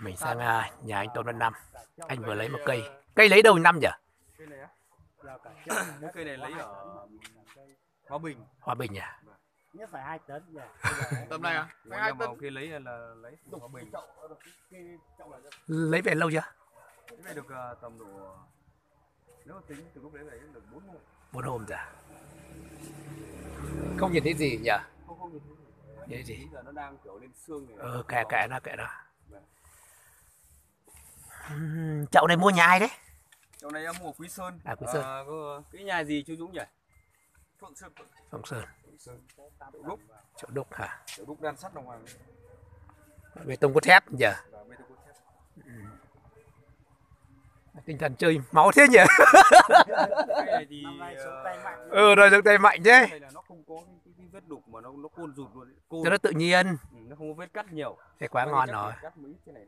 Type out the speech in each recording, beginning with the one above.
mình sang à, nhà anh Tôn Văn Năm. Anh vừa lấy một cây. Cây lấy đâu năm nhỉ? Cây này á cái cây này lấy ở Hòa Bình. Hòa Bình à? Nhất phải hai tấn nhỉ? Tầm này à? Nhưng mà khi lấy là lấy từ Hòa Bình. lấy về lâu chưa? Cái này được ờ, tầm độ nếu mà tính từ lúc đấy lấy được bốn hôm. Một hôm rồi à? không nhìn thấy gì nhỉ? Không không nhìn thấy nhìn thấy gì? Bây giờ nó đang kiểu lên xương này. Ờ kệ kệ nó kệ nó Chậu này mua nhà ai đấy? Chỗ này em mua Quý Sơn. À, Quý Sơn. Ờ, có- cái nhà gì chú Dũng nhỉ? Phượng Sơn. Phượng Sơn. Phượng Sơn. Chỗ đúc. Chậu đúc hả? Chỗ đúc đan sắt đồng hoàng bê tông cốt thép nhỉ? Và bê tông cốt thép. Tinh thần chơi máu thế nhỉ? Cái này thì xuống ờ, tay mạnh ừ rồi được tay mạnh thế. Cái này là nó không có cái, cái, cái vết đục mà nó nó côn rụt luôn. Côn. Cho nó tự nhiên. Ừ, nó không có vết cắt nhiều. Thế quá Nó ngon rồi. cắt mấy cái này.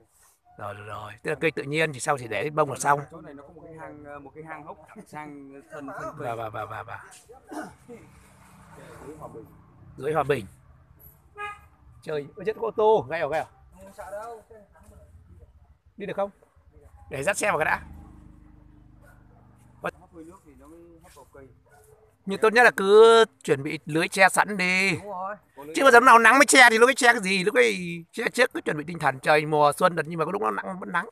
Rồi rồi rồi. Tức là cây tự nhiên thì sau thì để bông là xong. chỗ này nó có một cái hang ờ, một cái hang hốc sang thân thân và và và và và. Dưới hòa bình. Ôi chết có ô tô. Ngay ở ngay ở đi được không? Để dắt xe vào cái đã. Hấp hơi nước thì nó mới hấp vào cây nhưng tốt nhất là cứ chuẩn bị lưới che sẵn đi. Chứ mà giờ lúc nào nắng mới che thì lúc ấy che cái gì? Lúc ấy che trước cứ chuẩn bị tinh thần trời mùa xuân đợt nhưng mà có lúc nó nắng vẫn nắng.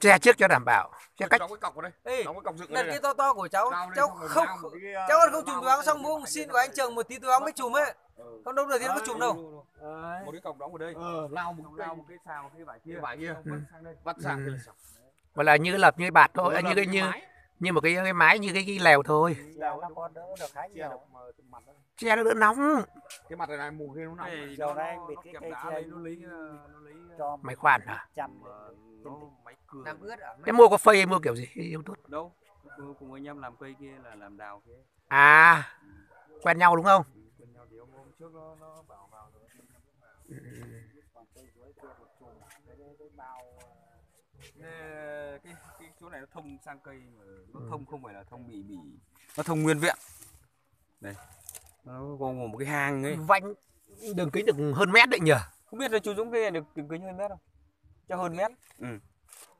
Che trước cho đảm bảo. Che cách. đóng cái cọc vào đây. Ê, đóng cái cọc dựng ở cái này. to to của cháu cháu không ờ, cháu còn không chùm bao túi áo xong mua xin của anh chồng một tí túi áo mới chùm ấy. Ừ. không đâu được thì nó có chùm đâu. Một cái cọc đóng ở đây. Ờ lao một lao một cái xào cái vải kia. vải kia. Xong vứt sang đây. Vắt sang Ừ. và là như lập như bạt thôi như là cái như. Như một cái cái mái như cái, cái lèo thôi. Dầu nó con đỡ được khá chia nhiều. che nó đỡ nóng. Cái mặt này này mùa kia nó nóng. Cái này nó bịt cái cây lấy, nó lấy ờ, nó lấy ờ, cho máy khoan hả? nó máy cường làm ướt à? Thế mua có phây mua kiểu gì? Yêu tốt? Đâu? Cùng- anh em làm cây kia là làm đào kia. À quen nhau đúng không? Ừ, quen nhau thì hôm trước nó nó bảo vào rồi. Còn cây dưới kia một chùm. Cái cái cái bao cái cái chỗ này nó thông sang cây mà nó Ừ. thông không phải là thông bị bị nó thông nguyên vẹn. Đây. Nó gồm một cái hang ấy. Vanh đường kính được hơn mét đấy nhỉ không biết là chú Dũng này được đường kính hơn mét không? Cho hơn mét. Ừ.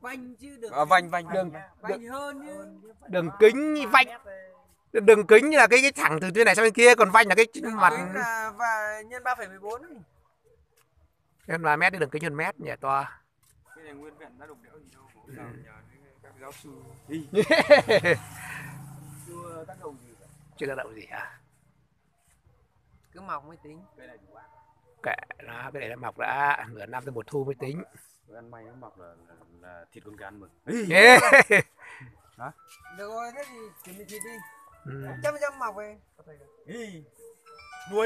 vanh chứ được à, vành vành đường vanh hơn chứ. Đường kính vanh đường kính là cái cái thẳng từ trên này sang bên kia còn vanh là cái mặt là và nhân 3,14 ấy. hơn là mét thì đường kính hơn mét nhỉ to. cái này nguyên vẹn đã đục đẽo gì đâu Bố nhờ nhờ các giáo sư đi. Chưa tác động gì cả. Chưa tác động gì à cứ mọc mới tính. Cây này ăn. Kệ nó cái này nó mọc đã nửa năm tới một thu mới tính. Đồ ăn may nó mọc là, là, là thịt con gan mừng. Ê. được rồi thế thì chuẩn bị thịt đi. Ừ. trăm trăm mọc về. Nuôi